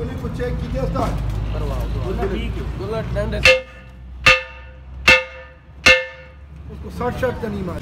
Check कीजिए उस्ताद। करवाओ ठीक है बुलेट डंडे उसको शर्ट शर्ट का नहीं मार।